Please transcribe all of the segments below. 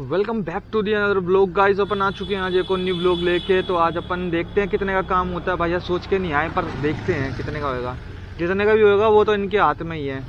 Welcome back to the another blog guys अपन आ चुके हैं आज एक और न्यू ब्लॉग लेके। तो आज अपन देखते हैं कितने का काम होता है। भैया सोच के नहीं आए, पर देखते हैं कितने का होएगा। जितने का भी होएगा, वो तो इनके हाथ में ही है।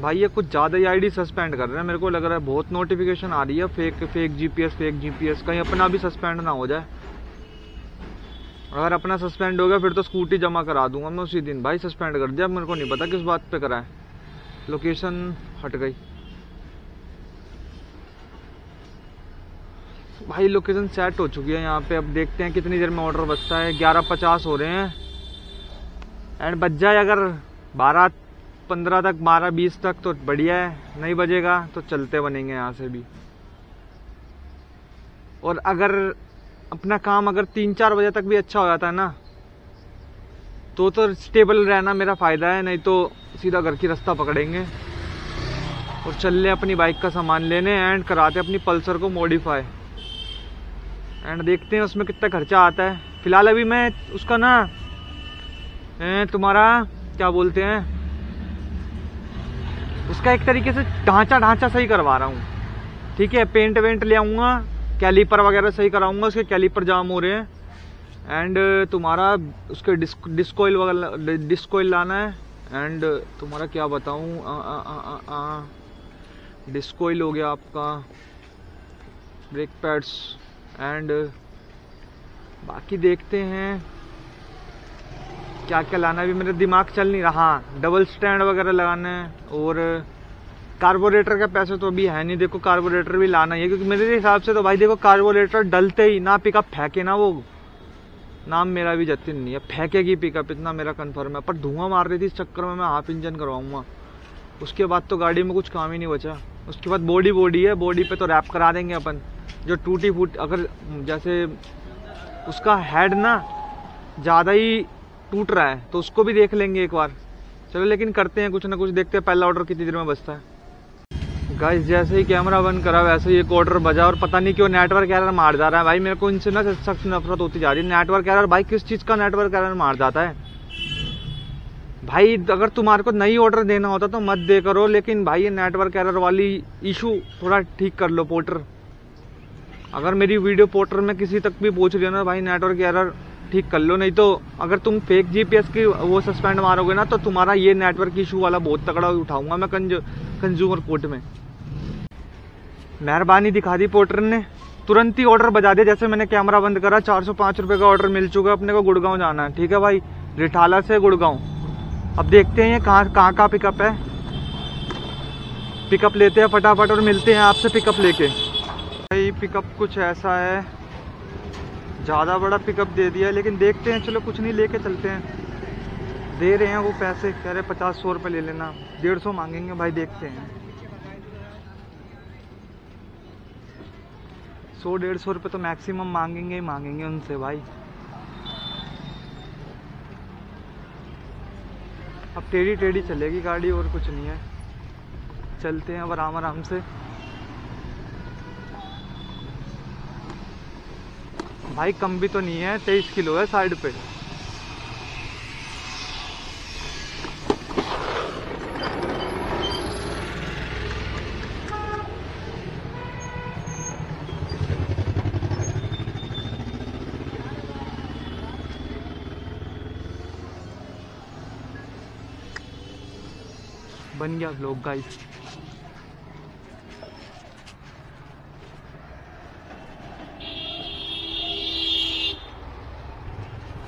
भाई, ये कुछ ज़्यादा ही आईडी सस्पेंड कर रहे हैं। मेरे को लग रहा है बहुत नोटिफिकेशन आ रही है। Fake fake GPS fake GPS कहीं अपना भी सस्पेंड ना हो जाए। अगर अपना सस्पेंड हो गया, फिर तो स्कूटी जमा करा दूँगा मैं उसी दिन। भाई सस्पेंड कर दिया। मेरे को नहीं पता किस बात पे करा है। लोकेशन हट गई। भाई लोकेशन सेट हो चुकी है यहाँ पे। अब देखते हैं कितनी देर में ऑर्डर बचता है। ग्यारह पचास हो रहे हैं। एंड बच जाए अगर बारह पंद्रह तक, बारह बीस तक तो बढ़िया है। नहीं बजेगा तो चलते बनेंगे यहाँ से भी। और अगर अपना काम अगर तीन चार बजे तक भी अच्छा हो जाता है ना तो तो स्टेबल रहना मेरा फ़ायदा है, नहीं तो सीधा घर की रास्ता पकड़ेंगे। और चल ले अपनी बाइक का सामान लेने एंड कराते अपनी पल्सर को मॉडिफाई एंड देखते हैं उसमें कितना खर्चा आता है। फ़िलहाल अभी मैं उसका ना तुम्हारा, क्या बोलते हैं, उसका एक तरीके से ढांचा ढांचा सही करवा रहा हूँ। ठीक है पेंट वेंट ले आऊँगा कैलीपर वगैरह सही कराऊँगा, उसके कैलीपर जाम हो रहे हैं। एंड तुम्हारा उसके डिस्क डिस्कोइल वगैरह डिस्कोइल लाना है। एंड तुम्हारा क्या बताऊँ डिस्कोइल हो गया आपका। ब्रेक पैड्स एंड बाकी देखते हैं क्या क्या लाना अभी मेरा दिमाग चल नहीं रहा। डबल स्टैंड वगैरह लगाना है और कार्बोरेटर का पैसे तो अभी है नहीं। देखो कार्बोरेटर भी लाना ही है। क्योंकि मेरे हिसाब से तो भाई देखो कार्बोरेटर डलते ही ना पिकअप फेंके ना वो। नाम मेरा भी जतिन नहीं है। फेंकेगी पिकअप इतना मेरा कंफर्म है। पर धुआँ मार रही थी इस चक्कर में मैं हाफ़ इंजन करवाऊँगा। उसके बाद तो गाड़ी में कुछ काम ही नहीं बचा। उसके बाद बॉडी बॉडी है। बॉडी पे तो रैप करा देंगे अपन। जो टूटी फूट, अगर जैसे उसका हेड ना ज़्यादा ही टूट रहा है तो उसको भी देख लेंगे एक बार। चलो, लेकिन करते हैं कुछ ना कुछ, देखते हैं पहला ऑर्डर कितनी देर में बचता है। गाइस जैसे ही कैमरा बंद करा, वैसे ही एक ऑर्डर बजा, और पता नहीं क्यों नेटवर्क एरर मार जा रहा है। भाई, मेरे को इनसे ना सख्त नफरत होती जा रही है। नेटवर्क एरर भाई, किस चीज़ का नेटवर्क एरर मार जाता है? भाई, अगर तुम्हारे को नई ऑर्डर देना होता तो मत दे करो, लेकिन भाई, ये नेटवर्क एरर वाली इशू थोड़ा ठीक कर लो पोर्टर अगर मेरी वीडियो पोर्टर में किसी तक भी पूछ रही हो ना, भाई नेटवर्क एरर ठीक कर लो, नहीं तो अगर तुम फेक जीपीएस की वो सस्पेंड मारोगे ना तो तुम्हारा ये नेटवर्क इशू वाला बहुत तगड़ा उठाऊँगा मैं कंज्यूमर कोर्ट में। मेहरबानी दिखा दी पोर्टर ने। तुरंत ही ऑर्डर बजा दिया जैसे मैंने कैमरा बंद करा, चार सौ पाँच रुपए का ऑर्डर मिल चुका अपने को गुड़गांव जाना है। ठीक है भाई? रिठाला से गुड़गांव। अब देखते हैं कहाँ कहाँ का पिकअप है। पिकअप लेते हैं फटाफट और मिलते हैं आपसे पिकअप लेके। भाई पिकअप कुछ ऐसा है। ज़्यादा बड़ा पिकअप दे दिया, लेकिन देखते हैं, चलो कुछ नहीं, लेके चलते हैं। दे रहे हैं वो पैसे, कह रहे पचास, सौ रुपये ले लेना। डेढ़ सौ मांगेंगे, भाई, देखते हैं। सौ, डेढ़ सौ रुपये तो मैक्सिमम मांगेंगे ही मांगेंगे उनसे, भाई। अब टेढ़ी टेढ़ी चलेगी गाड़ी, और कुछ नहीं है। चलते हैं अब आराम आराम से। भाई, कम भी तो नहीं है, तेईस किलो है साइड पे। बन गया ब्लॉग गाइस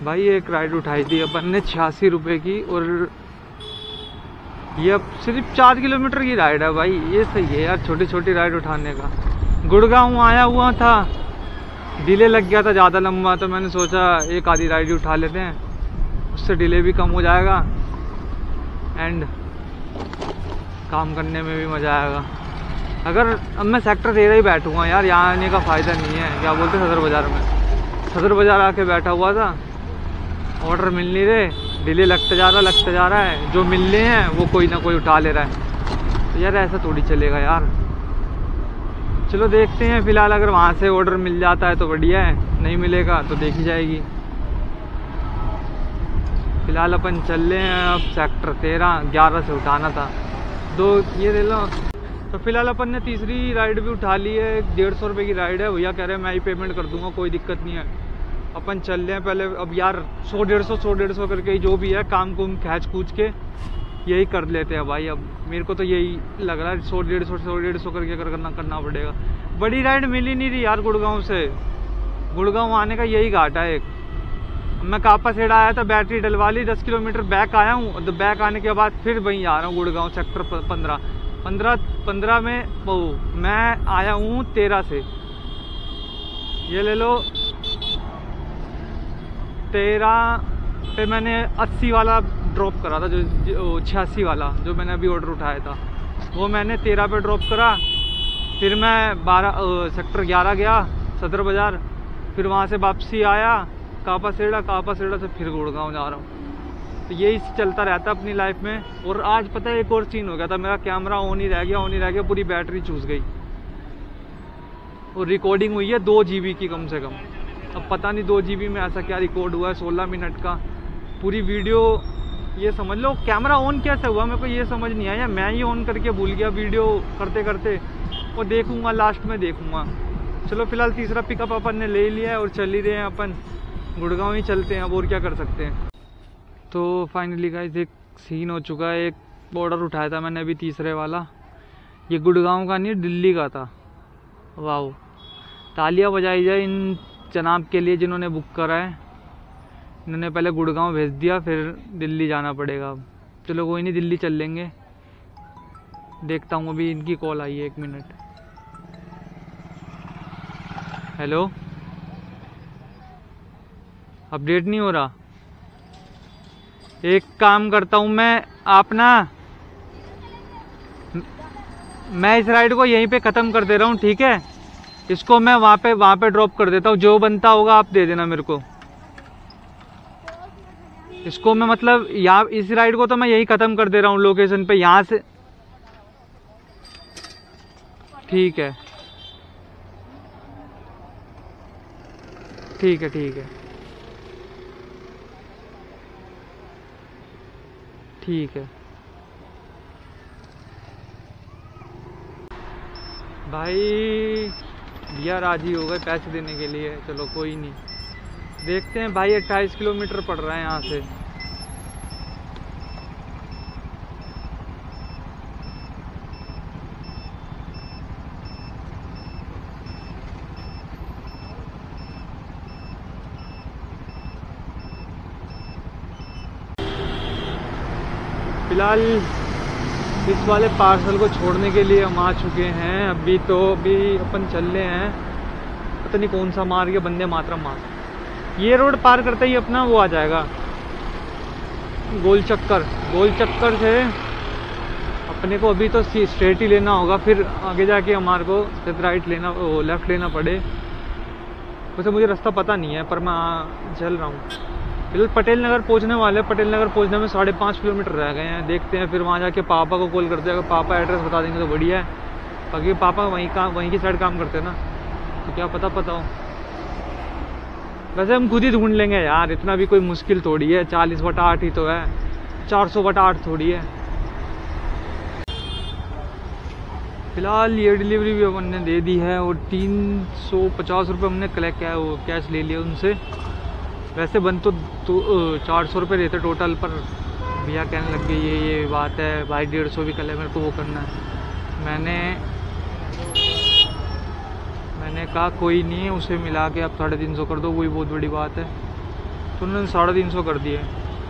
भाई, एक राइड उठाई थी अपन ने छियासी रुपए की और ये अब सिर्फ़ चार किलोमीटर की राइड है भाई। ये सही है यार छोटी छोटी राइड उठाने का। गुड़गांव आया हुआ था। डिले लग गया था, ज़्यादा लंबा तो मैंने सोचा एक आधी राइड उठा लेते हैं। उससे डिले भी कम हो जाएगा। एंड काम करने में भी मज़ा आएगा। अगर अब मैं सेक्टर तेरह ही बैठूँगा यार, यहाँ आने का फ़ायदा नहीं है। क्या बोलते सदर बाज़ार में? सदर बाज़ार आके बैठा हुआ था। ऑर्डर मिल नहीं रहे। डिले लगता जा रहा, लगता जा रहा है। जो मिल रहे हैं, वो कोई ना कोई उठा ले रहा है। तो यार ऐसा थोड़ी चलेगा यार। चलो देखते हैं, फ़िलहाल अगर वहाँ से ऑर्डर मिल जाता है तो बढ़िया है। नहीं मिलेगा तो देखी जाएगी। फ़िलहाल अपन चल रहे हैं अब सेक्टर तेरह, ग्यारह से उठाना था। दो, ये ले लो। तो फ़िलहाल अपन ने तीसरी राइड भी उठा ली है। डेढ़ सौ रुपये की राइड है। भैया कह रहे हैं, मैं ही पेमेंट कर दूँगा, कोई दिक्कत नहीं है। अपन चल रहे हैं पहले, अब यार सौ, डेढ़ सौ सौ, डेढ़ सौ करके जो भी है, काम कुम खैच कूच के, यही कर लेते हैं भाई। अब मेरे को तो यही लग रहा है, सौ, डेढ़ सौ सौ, डेढ़ सौ करके करना करना पड़ेगा। बड़ी राइड मिली नहीं रही यार गुड़गांव से। गुड़गांव आने का यही घाटा है एक। मैं कापा सेड़ा आया था, बैटरी डलवा ली, दस किलोमीटर बैक आया हूँ तो बैक आने के बाद फिर वहीं आ रहा हूँ गुड़गांव सेक्टर पंद्रह। पंद्रह पंद्रह में मैं आया हूँ तेरह से। ये ले लो तेरह पे मैंने अस्सी वाला ड्रॉप करा था, जो छियासी वाला, जो मैंने अभी ऑर्डर उठाया था। वो मैंने तेरह पे ड्रॉप करा, फिर मैं बारह सेक्टर ग्यारह गया, सदर बाज़ार, फिर वहाँ से वापसी आया, कापा सेड़ा कापा सेड़ा से फिर गुड़गांव जा रहा हूँ। तो यही चलता रहता अपनी लाइफ में, और आज पता है एक और सीन हो गया था, मेरा कैमरा ऑन ही रह गया ऑन ही रह गया, पूरी बैटरी चूस गई। और रिकॉर्डिंग हुई है दो जी की कम से कम। अब पता नहीं दो जीबी में ऐसा क्या रिकॉर्ड हुआ है, सोलह मिनट का। पूरी वीडियो ये समझ लो कैमरा ऑन कैसे हुआ? मेरे को ये समझ नहीं आया। मैं ही ऑन करके भूल गया वीडियो करते करते। और देखूँगा लास्ट में देखूँगा। चलो, फ़िलहाल तीसरा पिकअप अपन ने ले लिया है और चल ही रहे हैं अपन। गुड़गांव ही चलते हैं, अब और क्या कर सकते हैं। तो फाइनली गाइस एक सीन हो चुका है। एक बॉर्डर उठाया था मैंने अभी तीसरे वाला। ये गुड़गांव का नहीं, दिल्ली का था। वाह तालियाँ बजाई जाए इन जनाब के लिए जिन्होंने बुक करा है, इन्होंने पहले गुड़गांव भेज दिया, फिर दिल्ली जाना पड़ेगा चलो कोई नहीं, दिल्ली चल लेंगे। देखता हूँ, अभी इनकी कॉल आई है, एक मिनट हेलो अपडेट नहीं हो रहा? एक काम करता हूँ, मैं, आप ना, मैं इस राइड को यहीं पे ख़त्म कर दे रहा हूँ, ठीक है? इसको मैं वहाँ पे वहाँ पे ड्रॉप कर देता हूँ। जो बनता होगा आप दे देना मेरे को। इसको मैं मतलब यहाँ, इस राइड को तो मैं यही ख़त्म कर दे रहा हूँ लोकेशन पे, यहाँ से। ठीक है। ठीक है ठीक है। ठीक है। भाई भैया राज़ी हो गए पैसे देने के लिए। चलो कोई नहीं। देखते हैं भाई, अट्ठाईस किलोमीटर पड़ रहा है यहाँ से। फ़िलहाल इस वाले पार्सल को छोड़ने के लिए हम आ चुके हैं। अभी तो अभी अपन चल रहे हैं। पता नहीं कौन सा मार्ग है बंदे मातरम मार्ग ये रोड पार करते ही अपना वो आ जाएगा। गोल चक्कर। गोल चक्कर से अपने को अभी तो स्ट्रेट ही लेना होगा। फिर आगे जाके हमारे को राइट लेना लेफ़्ट लेना पड़े। वैसे मुझे रास्ता पता नहीं है, पर मैं चल रहा हूँ। फ़िलहाल पटेल नगर पहुँचने वाले, पटेल नगर पहुँचने में साढ़े पाँच किलोमीटर रह गए हैं। देखते हैं फिर वहाँ जाके पापा को कॉल करते हैं। अगर पापा एड्रेस बता देंगे तो बढ़िया है। बाकी पापा वहीं काम वहीं की साइड काम करते हैं ना। तो क्या पता पता हो। वैसे हम खुद ही ढूंढ लेंगे यार। इतना भी कोई मुश्किल थोड़ी है। चालीस बटा आठ ही तो है। चार सौ बटा आठ थोड़ी है। फ़िलहाल ये डिलीवरी भी हमने दे दी है और तीन सौ पचास रुपये हमने कलेक्ट किया है। वो कैश ले लिया उनसे। वैसे बन तो, चार सौ रुपये देते टोटल पर भैया कहने लग गए ये ये बात है भाई डेढ़ सौ भी कल है मेरे को वो करना है। मैंने मैंने कहा कोई नहीं है उसे मिला के आप साढ़े तीन सौ कर दो वही बहुत बड़ी बात है। तो उन्होंने साढ़े तीन सौ कर दिए।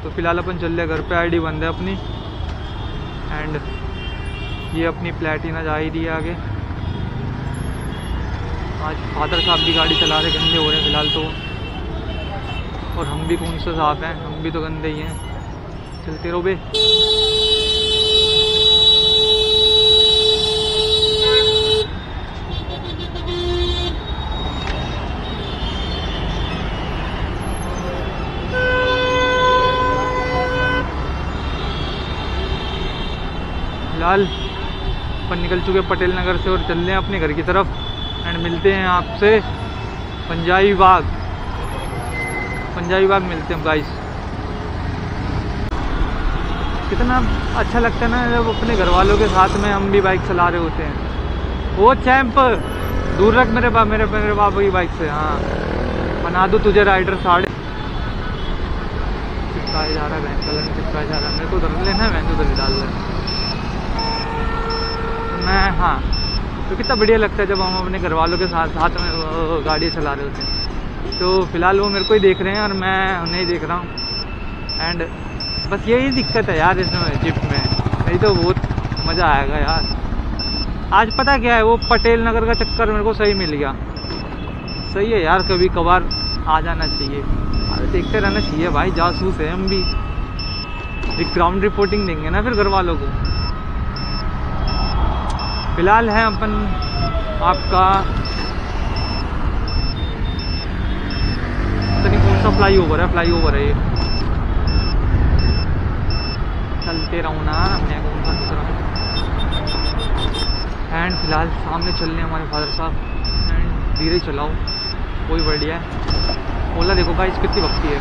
तो फ़िलहाल अपन चल रहे घर पे आईडी बंद है अपनी। एंड ये अपनी प्लेटिना जा ही रही है आगे। आज फादर साहब भी गाड़ी चला रहे गंदे हो रहे हैं फ़िलहाल तो। और हम भी कौन से साफ़ हैं, हम भी तो गंदे ही हैं। चलते रहो बे। फ़िलहाल अपन निकल चुके पटेल नगर से और चल रहे हैं अपने घर की तरफ़। एंड मिलते हैं आपसे, पंजाबी बाग। पंजाबी बाग मिलते हैं गाइस कितना अच्छा लगता है ना, जब अपने घर वालों के साथ में हम भी बाइक चला रहे होते हैं। वो चैंप दूर रख मेरे बाप, मेरे मेरे बाबा की बाइक से हाँ। बना दो तुझे राइडर साढ़े चिपकाया जा रहा है कलर चिपकाया जा रहा। है मेरे को उधर लेना है बैंक उधर डाल है मैं हाँ तो कितना बढ़िया लगता है जब हम अपने घर वालों के साथ साथ में गाड़ी चला रहे होते हैं। तो फ़िलहाल वो मेरे को ही देख रहे हैं और मैं उन्हें ही देख रहा हूँ। एंड बस यही दिक्कत है यार इसमें जिप में। नहीं तो बहुत मज़ा आएगा यार। आज पता क्या है, वो पटेल नगर का चक्कर मेरे को सही मिल गया। सही है यार, कभी कभार आ जाना चाहिए। अरे देखते रहना चाहिए भाई, जासूस है हम भी। एक ग्राउंड रिपोर्टिंग देंगे ना फिर घर वालों को। फ़िलहाल है अपन आपका सा फ्लाई ओवर है फ्लाई ओवर है ये। चलते रहूँ ना, मैं कौन सा दूसरा एंड फ़िलहाल सामने चल रहे हैं हमारे फादर साहब। एंड धीरे चलाओ, कोई बढ़िया है? ओला देखो गाइस कितनी वक्ती है।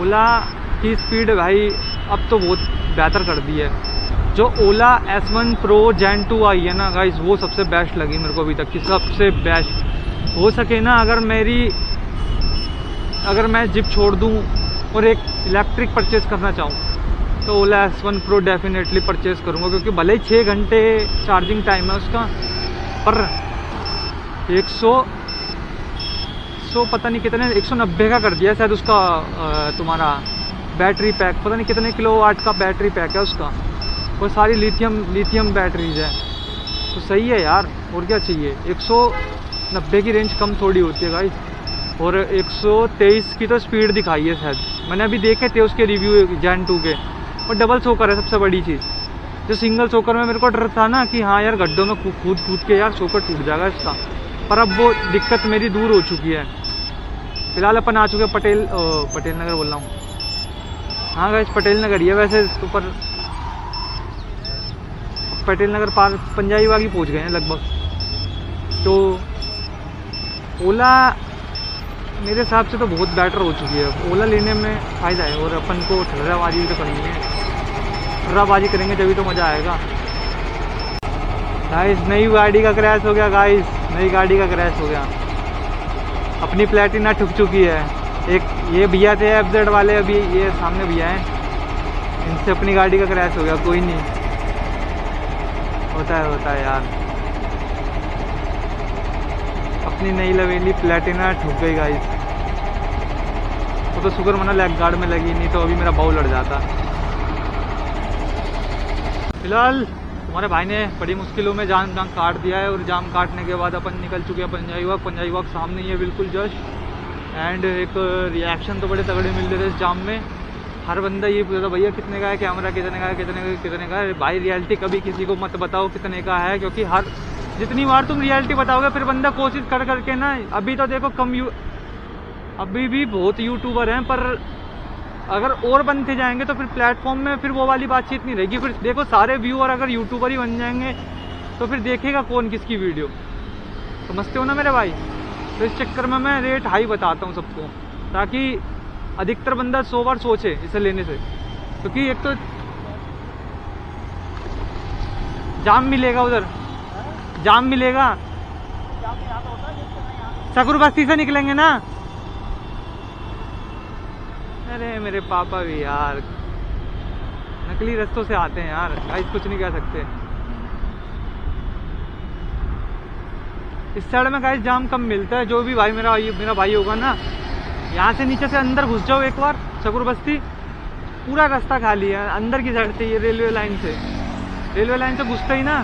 ओला की स्पीड भाई, अब तो बहुत बेहतर कर दी है। जो ओला S1 Pro Gen 2 आई है ना गाइस वो सबसे बेस्ट लगी मेरे को अभी तक की, सबसे बेस्ट हो सके ना, अगर मेरी, अगर मैं जिप छोड़ दूँ और एक इलेक्ट्रिक परचेज करना चाहूँ तो Ola S one pro definitely purchase करूँगा, क्योंकि भले ही छः घंटे चार्जिंग टाइम है उसका, पर एक सौ सौ पता नहीं कितने, एक सौ नब्बे का कर दिया शायद उसका तुम्हारा बैटरी पैक पता नहीं कितने किलो वाट का बैटरी पैक है उसका। वो सारी लिथियम लिथियम बैटरीज है। तो सही है यार, और क्या चाहिए? एक सौ नब्बे की रेंज कम थोड़ी होती है भाई और 123 की तो स्पीड दिखाई है शायद। मैंने अभी देखे थे उसके रिव्यू जैन टू के। और डबल सोकर है सबसे बड़ी चीज़। जो सिंगल सोकर में मेरे को डर था ना कि हाँ यार गड्ढों में कूद कूद के यार सोकर टूट जाएगा इसका। पर अब वो दिक्कत मेरी दूर हो चुकी है। फ़िलहाल अपन आ चुके पटेल ओ, पटेल नगर बोल रहा हूँ। हाँ गैस पटेल नगर ही है वैसे ऊपर। पटेल नगर पार पंजाबी बाग ही पहुँच गए हैं लगभग। तो ओला मेरे हिसाब से तो बहुत बेटर हो चुकी है। ओला लेने में फ़ायदा है और अपन को ठर्राबाजी तो करनी है। ठर्राबाजी करेंगे तभी तो मज़ा आएगा। गाइस नई गाड़ी का क्रैश हो गया गाइस नई गाड़ी का क्रैश हो गया। अपनी प्लेटिना ठुक चुकी है। एक ये भैया थे एफ़ जेड वाले, अभी ये सामने भैया हैं। इनसे अपनी गाड़ी का क्रैश हो गया, कोई नहीं। होता है होता है यार। अपनी नई लवेली प्लेटिना ठुक गई गाइस वो तो शुगर मना लेग गार्ड में लगी, नहीं तो अभी मेरा बाउ लड़ जाता। फ़िलहाल हमारे भाई ने बड़ी मुश्किलों में जाम जाम काट दिया है और जाम काटने के बाद अपन निकल चुके हैं पंजाबी वॉक पंजाबी वॉक सामने ही है, बिल्कुल जस्ट एंड एक रिएक्शन तो बड़े तगड़े मिल रहे थे इस जाम में। हर बंदा ये पूछता भैया, कितने का है? कैमरा कितने का है? कितने का कितने का है? भाई रियलिटी कभी किसी को मत बताओ कितने का है, क्योंकि हर जितनी बार तुम रियलिटी बताओगे, फिर बंदा कोशिश कर करके ना, अभी तो देखो कम यू अभी भी बहुत यूट्यूबर हैं, पर अगर और बनते जाएँगे तो फिर प्लेटफॉर्म में फिर वो वाली बातचीत नहीं रहेगी। फिर देखो सारे व्यूअर अगर यूट्यूबर ही बन जाएँगे तो फिर देखेगा कौन किसकी वीडियो समझते हो ना मेरे भाई? तो इस चक्कर में मैं रेट हाई बताता हूँ सबको, ताकि अधिकतर बंदा सौ बार सोचे इसे लेने से। क्योंकि एक तो जाम मिलेगा उधर। जाम मिलेगा। सकूर बस्ती से निकलेंगे ना? अरे मेरे पापा भी यार। नकली रस्तों से आते हैं यार। गाइस कुछ नहीं कह सकते। इस साइड में गाइस जाम कम मिलता है। जो भी भाई मेरा मेरा भाई होगा ना, यहाँ से नीचे से अंदर घुस जाओ एक बार शकूर बस्ती। पूरा रास्ता खाली है। अंदर की साइड से, ये रेलवे लाइन से। रेलवे लाइन से घुसते ही ना।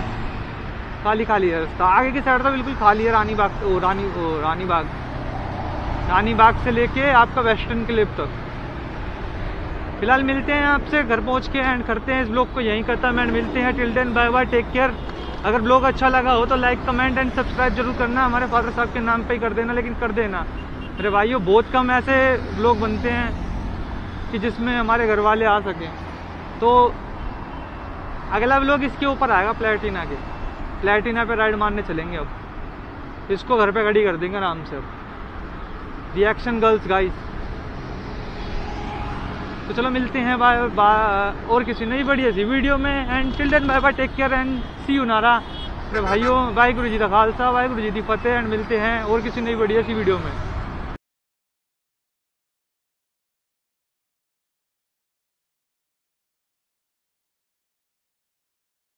खाली खाली है। रास्ता आगे की साइड तो बिल्कुल खाली है रानी बाग ओ, रानी ओ रानी बाग रानी बाग से लेके आपका वेस्टर्न क्लिप तक। फ़िलहाल मिलते हैं आपसे, घर पहुँच के एंड करते हैं इस ब्लॉग को। यहीं करता एंड मिलते हैं। Till then bye bye take care अगर ब्लॉग अच्छा लगा हो तो लाइक कमेंट एंड सब्सक्राइब ज़रूर करना। हमारे फादर साहब के नाम पे ही कर देना, लेकिन कर देना। मेरे भाइयों, बहुत कम ऐसे ब्लॉग बनते हैं कि जिसमें हमारे घर वाले आ सकें। तो अगला ब्लॉग इसके ऊपर आएगा प्लेटिना के। प्लेटिना पे राइड मारने चलेंगे अब। इसको घर पे खड़ी कर देंगे आराम से अब। रिएक्शन गर्ल्स गाइस तो चलो मिलते हैं बाय और किसी नई बढ़िया सी वीडियो में। And children bye bye take care and see you नारा। अरे भाइयों, वाहगुरु जी का खालसा, वाहगुरु जी की फतेह। एंड मिलते हैं और किसी नई बढ़िया सी वीडियो में।